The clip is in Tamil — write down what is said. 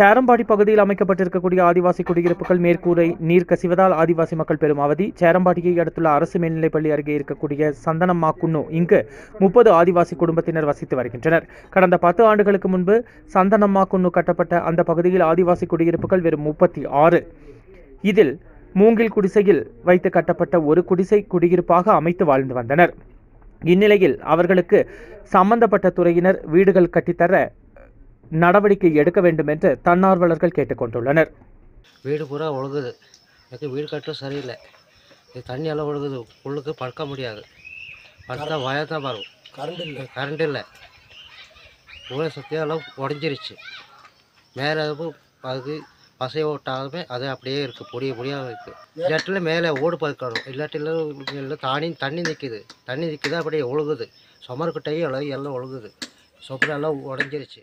சேரம்பாடி பகுதியில் அமைக்கப்பட்டிருக்கக்கூடிய ஆதிவாசி குடியிருப்புகள் மேற்கூரை நீர் கசிவதால் ஆதிவாசி மக்கள் பெரும் அவதி. சேரம்பாடியை அடுத்துள்ள அரசு மேல்நிலைப்பள்ளி அருகே இருக்கக்கூடிய சந்தனம்மா குன்னு இங்கு முப்பது ஆதிவாசி குடும்பத்தினர் வசித்து வருகின்றனர். கடந்த பத்து ஆண்டுகளுக்கு முன்பு சந்தனம்மா குன்னு கட்டப்பட்ட அந்த பகுதியில் ஆதிவாசி குடியிருப்புகள் வெறும் முப்பத்தி ஆறு. இதில் மூங்கில் குடிசையில் வைத்து கட்டப்பட்ட ஒரு குடிசை குடியிருப்பாக அமைத்து வாழ்ந்து வந்தனர். இந்நிலையில் அவர்களுக்கு சம்பந்தப்பட்ட துறையினர் வீடுகள் கட்டித்தர நடவடிக்கை எடுக்க வேண்டும் என்று தன்னார்வலர்கள் கேட்டுக்கொண்டுள்ளனர். வீடு பூரா ஒழுகுது. எனக்கு வீடு கட்ட சரியில்லை. இது தண்ணி எல்லாம் ஒழுகுது. உள்ளுக்கு படுக்க முடியாது. படுத்தா வயல் தான் வரும். கரண்ட் இல்லை. கரண்ட் இல்லை. ஊரை சுற்றியும் எல்லாம் உடஞ்சிருச்சு. மேலே அதுக்கு பசை ஓட்டாலுமே அது அப்படியே இருக்குது பொடிய பொடியாக இருக்குது இல்லாட்டில் மேலே ஓடு பதுக்கணும் இல்லாட்டில் இல்லை தானி தண்ணி நிற்கிது தண்ணி நிற்கிது அப்படியே ஒழுகுது. சுமர்கிட்டையும் எல்லாம் எல்லாம் ஒழுகுது. சொப்பரெல்லாம் உடஞ்சிருச்சு.